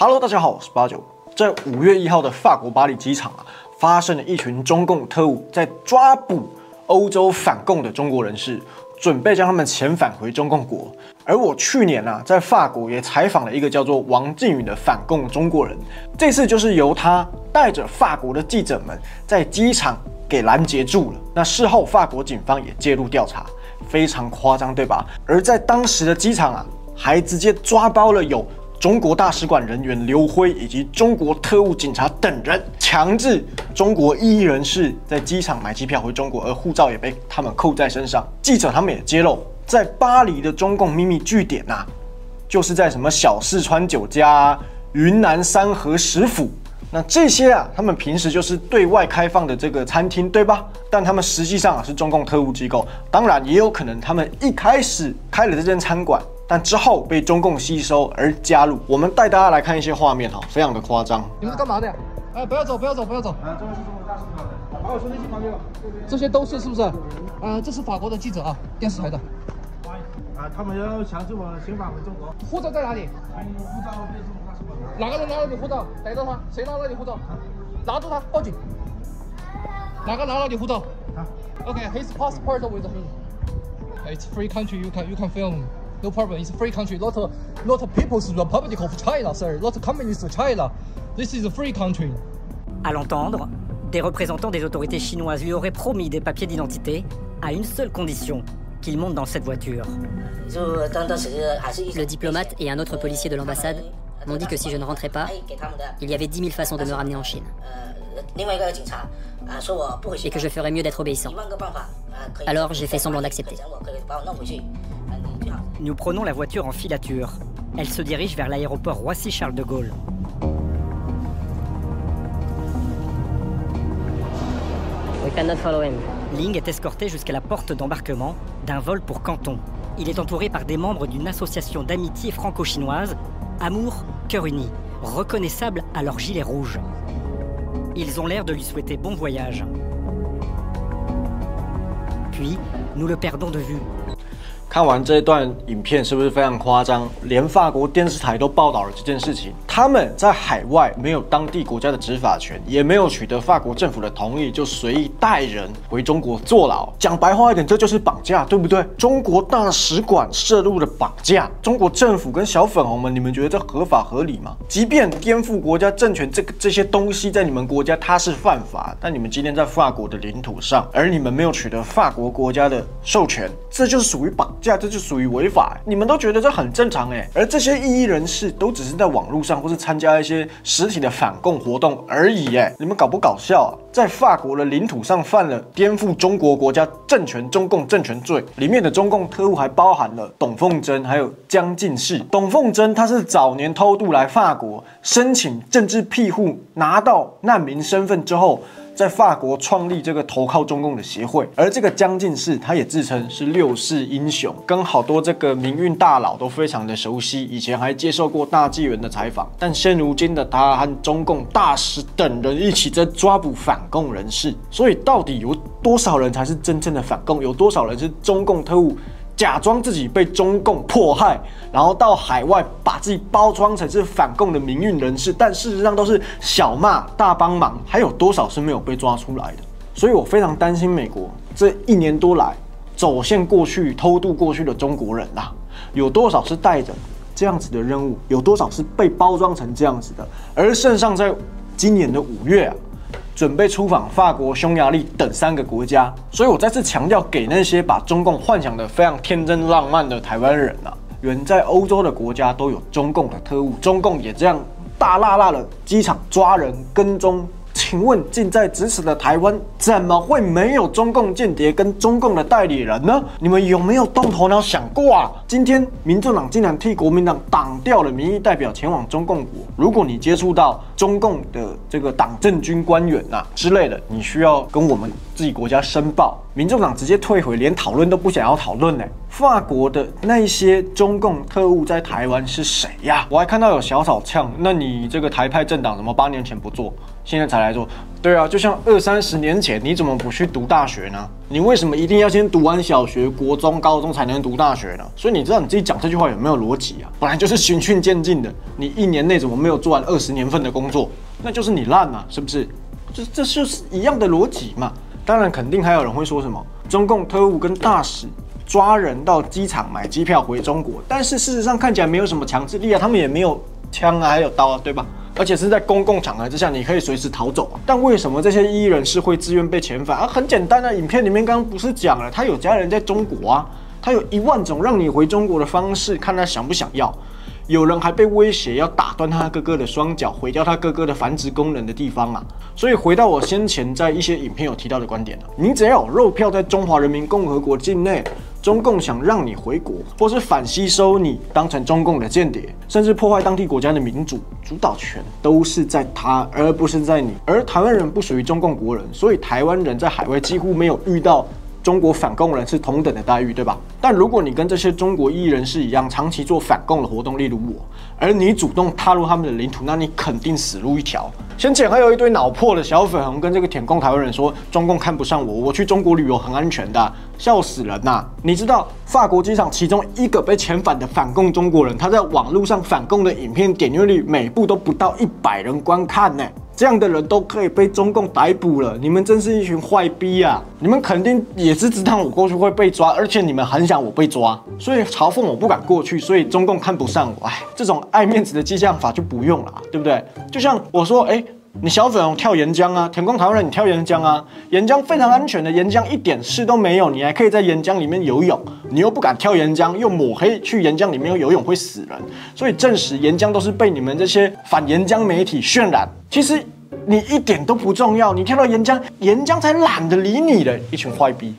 Hello，大家好，我是八九。在五月一号的法国巴黎机场啊，发生了一群中共特务在抓捕欧洲反共的中国人士，准备将他们遣返回中共国。而我去年啊，在法国也采访了一个叫做王靖宇的反共中国人，这次就是由他带着法国的记者们在机场给拦截住了。那事后法国警方也介入调查，非常夸张，对吧？而在当时的机场啊，还直接抓包了有中国大使馆人员刘辉以及中国特务警察等人，强制中国异议人士在机场买机票回中国，而护照也被他们扣在身上。记者他们也揭露。在巴黎的中共秘密据点呐，就是在什么小四川酒家、云南三河食府，那这些啊，他们平时就是对外开放的这个餐厅，对吧？但他们实际上啊是中共特务机构，当然也有可能他们一开始开了这间餐馆，但之后被中共吸收而加入。我们带大家来看一些画面哈，非常的夸张。你们是干嘛的呀？哎，不要走，不要走，不要走！啊，这边是中国大使馆的，把我手机放这个。这些都是是不是？啊，这是法国的记者啊，电视台的。啊，他们要强制我遣返回中国。护照在哪里？护照被中国大使馆。哪个人拿了你护照？逮到他！谁拿了你护照？拿住他，报警！哪个拿了你护照？OK，his passport with him. It's free country. You can you can film. No problem. It's free country. Not not People's Republic of China, sir. Not Communist China. This is a free country. À l'entendre, des représentants des autorités chinoises lui auraient promis des papiers d'identité à une seule condition qu'il monte dans cette voiture. Le diplomate et un autre policier de l'ambassade m'ont dit que si je ne rentrais pas, il y avait 10 000 façons de me ramener en Chine. Et que je ferais mieux d'être obéissant. Alors j'ai fait semblant d'accepter. Nous prenons la voiture en filature. Elle se dirige vers l'aéroport Roissy-Charles de Gaulle. We cannot follow him. Ling est escorté jusqu'à la porte d'embarquement d'un vol pour Canton. Il est entouré par des membres d'une association d'amitié franco-chinoise, Amour Cœur Uni, reconnaissable à leur gilet rouge. Ils ont l'air de lui souhaiter bon voyage. Puis, nous le perdons de vue. 看完这一段影片，是不是非常夸张？连法国电视台都报道了这件事情。他们在海外没有当地国家的执法权，也没有取得法国政府的同意，就随意带人回中国坐牢。讲白话一点，这就是绑架，对不对？中国大使馆涉入了绑架，中国政府跟小粉红们，你们觉得这合法合理吗？即便颠覆国家政权这个这些东西在你们国家它是犯法，但你们今天在法国的领土上，而你们没有取得法国国家的授权，这就是属于绑。架这就属于违法，你们都觉得这很正常哎，而这些异议人士都只是在网络上或是参加一些实体的反共活动而已哎，你们搞不搞笑啊？在法国的领土上犯了颠覆中国国家政权中共政权罪，里面的中共特务还包含了董凤珍还有江进士。董凤珍他是早年偷渡来法国申请政治庇护，拿到难民身份之后。在法国创立这个投靠中共的协会，而这个江进士他也自称是六世英雄，跟好多这个民运大佬都非常的熟悉，以前还接受过大纪元的采访。但现如今的他和中共大使等人一起在抓捕反共人士，所以到底有多少人才是真正的反共？有多少人是中共特务？假装自己被中共迫害，然后到海外把自己包装成是反共的民运人士，但事实上都是小骂大帮忙，还有多少是没有被抓出来的？所以我非常担心美国这一年多来走线过去、偷渡过去的中国人呐，有多少是带着这样子的任务，有多少是被包装成这样子的？而圣上在今年的五月啊。准备出访法国、匈牙利等三个国家，所以我再次强调，给那些把中共幻想的非常天真浪漫的台湾人啊，远在欧洲的国家都有中共的特务，中共也这样大辣辣的机场抓人跟踪。请问近在咫尺的台湾，怎么会没有中共间谍跟中共的代理人呢？你们有没有动头脑想过啊？今天民进党竟然替国民党挡掉了民意代表前往中共国。如果你接触到中共的这个党政军官员呐之类的，你需要跟我们自己国家申报，民众党直接退回，连讨论都不想要讨论呢。法国的那些中共特务在台湾是谁呀？我还看到有小草呛，那你这个台派政党怎么八年前不做，现在才来做？对啊，就像二三十年前，你怎么不去读大学呢？你为什么一定要先读完小学、国中、高中才能读大学呢？所以你知道你自己讲这句话有没有逻辑啊？本来就是循序渐进的，你一年内怎么没有做完二十年份的工作？那就是你烂嘛，是不是？这这就是一样的逻辑嘛。当然，肯定还有人会说什么中共特务跟大使抓人到机场买机票回中国，但是事实上看起来没有什么强制力啊，他们也没有枪啊，还有刀啊，对吧？而且是在公共场合之下，你可以随时逃走啊。但为什么这些异议人士会自愿被遣返啊？很简单啊，影片里面刚刚不是讲了，他有家人在中国啊，他有一万种让你回中国的方式，看他想不想要。有人还被威胁要打断他哥哥的双脚，毁掉他哥哥的繁殖功能的地方啊！所以回到我先前在一些影片有提到的观点了，你只要有肉票在中华人民共和国境内，中共想让你回国，或是反吸收你当成中共的间谍，甚至破坏当地国家的民主主导权，都是在他，而不是在你。而台湾人不属于中共国人，所以台湾人在海外几乎没有遇到。中国反共人是同等的待遇，对吧？但如果你跟这些中国异议人士一样，长期做反共的活动，例如我，而你主动踏入他们的领土，那你肯定死路一条。先前还有一堆脑破的小粉红跟这个舔共台湾人说，中共看不上我，我去中国旅游很安全的，笑死人呐！你知道法国机场其中一个被遣返的反共中国人，他在网络上反共的影片点阅率每部都不到一百人观看呢。这样的人都可以被中共逮捕了，你们真是一群坏逼啊！你们肯定也是知道我过去会被抓，而且你们很想我被抓，所以嘲讽我不敢过去，所以中共看不上我。哎，这种爱面子的激将法就不用了，对不对？就像我说，哎。你小粉红跳岩浆啊，田光台湾人你跳岩浆啊，岩浆非常安全的，岩浆一点事都没有，你还可以在岩浆里面游泳，你又不敢跳岩浆，又抹黑去岩浆里面游泳会死人，所以证实岩浆都是被你们这些反岩浆媒体渲染。其实你一点都不重要，你跳到岩浆，岩浆才懒得理你的一群坏逼。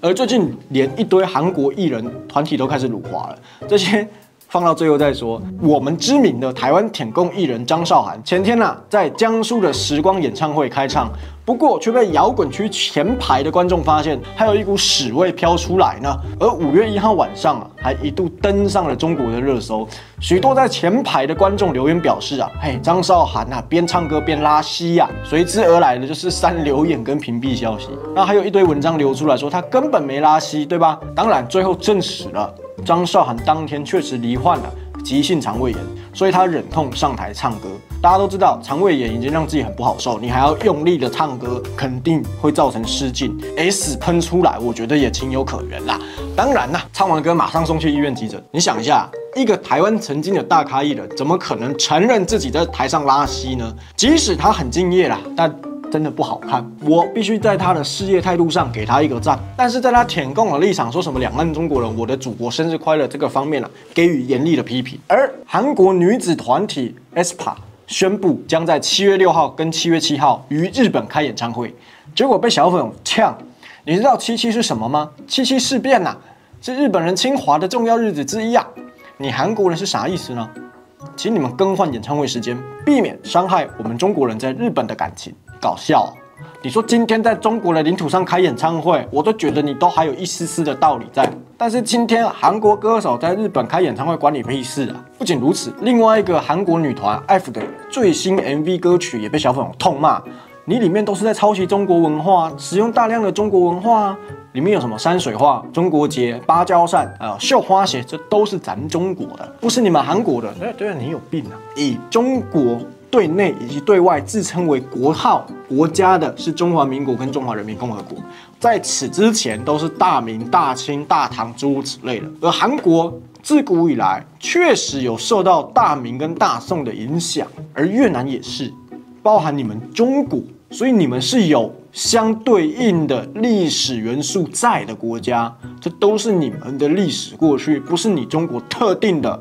而最近连一堆韩国艺人团体都开始辱华了，这些。放到最后再说。我们知名的台湾舔共艺人张韶涵，前天呢在江苏的时光演唱会开唱，不过却被摇滚区前排的观众发现，还有一股屎味飘出来呢。而五月一号晚上啊，还一度登上了中国的热搜。许多在前排的观众留言表示啊，嘿，张韶涵啊，边唱歌边拉稀呀。随之而来的就是删留言跟屏蔽消息。那还有一堆文章流出来说他根本没拉稀，对吧？当然最后证实了。张韶涵当天确实罹患了急性肠胃炎，所以他忍痛上台唱歌。大家都知道，肠胃炎已经让自己很不好受，你还要用力的唱歌，肯定会造成失禁，S 喷出来，我觉得也情有可原啦。当然啦，唱完歌马上送去医院急诊。你想一下，一个台湾曾经的大咖艺人，怎么可能承认自己在台上拉稀呢？即使他很敬业啦，但。真的不好看，我必须在他的事业态度上给他一个赞，但是在他舔共的立场，说什么两岸中国人，我的祖国生日快乐这个方面呢，给予严厉的批评。而韩国女子团体 SPA 宣布将在七月六号跟七月七号于日本开演唱会，结果被小粉呛。你知道七七是什么吗？七七事变呐，是日本人侵华的重要日子之一啊。你韩国人是啥意思呢？请你们更换演唱会时间，避免伤害我们中国人在日本的感情。搞笑，你说今天在中国的领土上开演唱会，我都觉得你都还有一丝丝的道理在。但是今天韩国歌手在日本开演唱会，关你屁事啊！不仅如此，另外一个韩国女团 F 的最新 MV 歌曲也被小粉红痛骂，你里面都是在抄袭中国文化，使用大量的中国文化，里面有什么山水画、中国结、芭蕉扇啊、绣花鞋，这都是咱中国的，不是你们韩国的。对对啊，你有病啊！以中国。对内以及对外自称为国号国家的是中华民国跟中华人民共和国，在此之前都是大明、大清、大唐诸如此类的。而韩国自古以来确实有受到大明跟大宋的影响，而越南也是，包含你们中国，所以你们是有相对应的历史元素在的国家，这都是你们的历史过去，不是你中国特定的，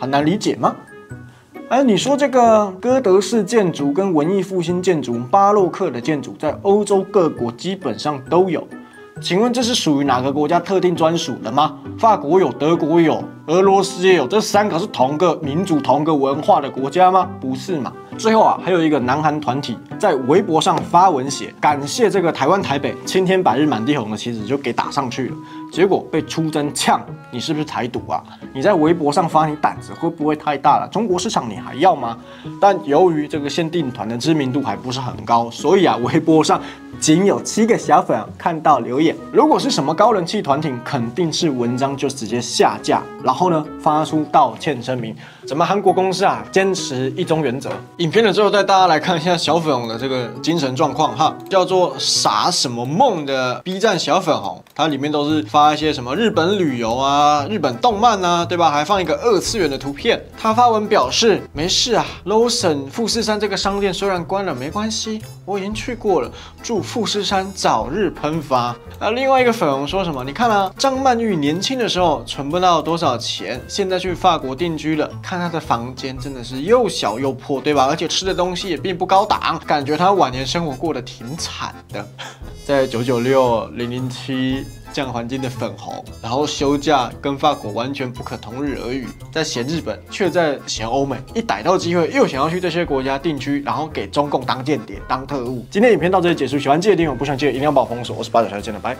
很难理解吗？哎，你说这个哥德式建筑跟文艺复兴建筑、巴洛克的建筑，在欧洲各国基本上都有。请问这是属于哪个国家特定专属的吗？法国有，德国有，俄罗斯也有，这三个是同个民族、同个文化的国家吗？不是嘛？最后啊，还有一个南韩团体在微博上发文写，感谢这个台湾台北青天白日满地红的旗子就给打上去了，结果被出征呛，你是不是台独啊？你在微博上发，你胆子会不会太大了？中国市场你还要吗？但由于这个限定团的知名度还不是很高，所以啊，微博上。仅有七个小粉看到留言，如果是什么高人气团体，肯定是文章就直接下架，然后呢发出道歉声明。咱们韩国公司啊，坚持一中原则。影片的最后带大家来看一下小粉红的这个精神状况哈，叫做傻什么梦的 B 站小粉红，它里面都是发一些什么日本旅游啊、日本动漫啊，对吧？还放一个二次元的图片。他发文表示没事啊 l o s o n 富士山这个商店虽然关了，没关系，我已经去过了。祝富士山早日喷发。那另外一个粉红说什么？你看啊，张曼玉年轻的时候存不到多少钱，现在去法国定居了。看他的房间真的是又小又破，对吧？而且吃的东西也并不高档，感觉他晚年生活过得挺惨的。在九九六零零七这样环境的粉红，然后休假跟法国完全不可同日而语，在嫌日本，却在嫌欧美，一逮到机会又想要去这些国家定居，然后给中共当间谍、当特务。今天影片到这里结束，喜欢记得订阅，不想记得一定要把我封锁。我是八角小见了，拜。